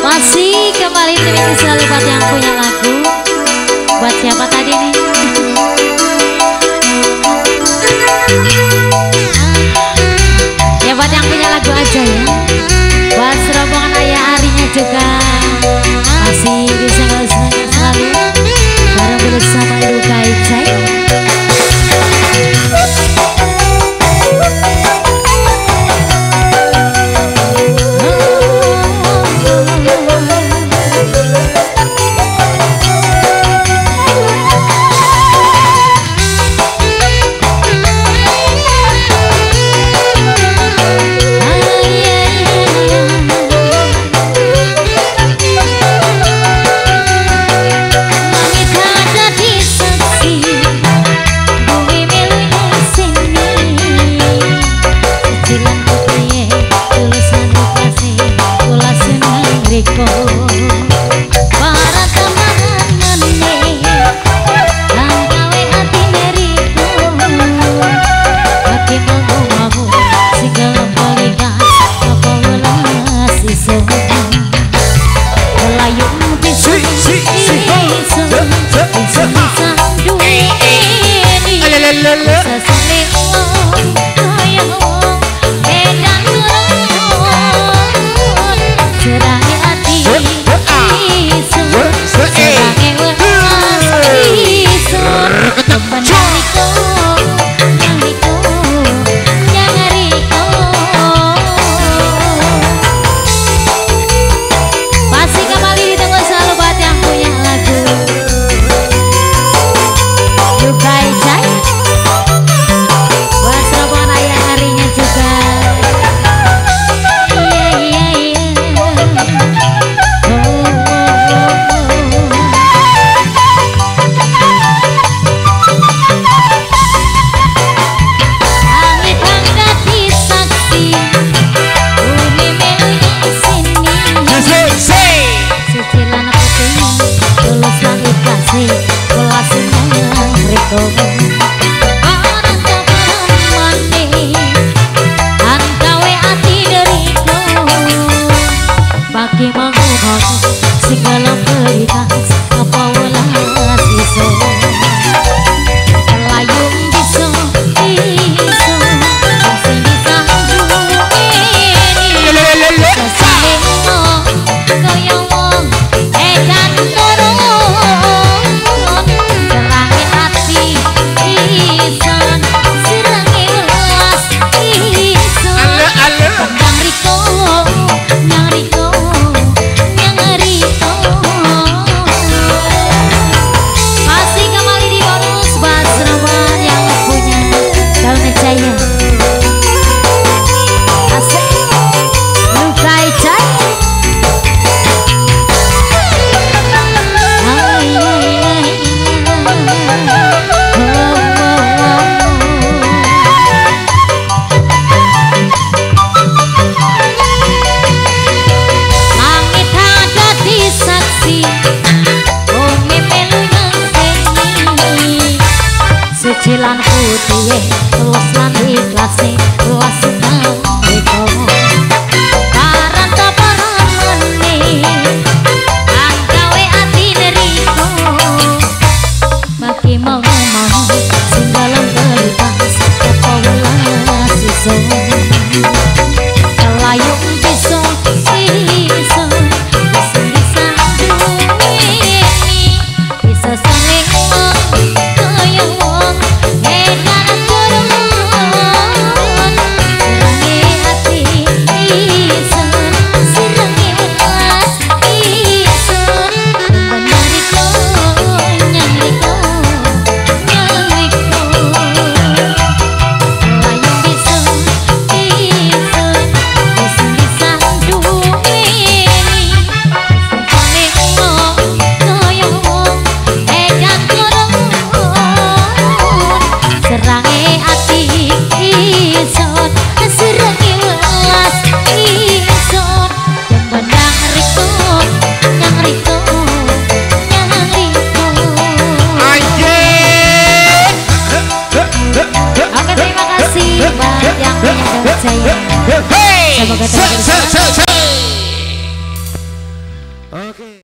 Masih kembali terima selalu buat yang punya lagu. Buat siapa tadi nih? ya buat yang punya lagu aja ya. Buat serombongan ayah Arinya juga sâu là những cái suy suy suy sâu sâu sâu đuôi đi. ที่มังคงสิงห์ลำเภยไท lan putih, eh, luas lan ikhlas, luas senang. 사랑하는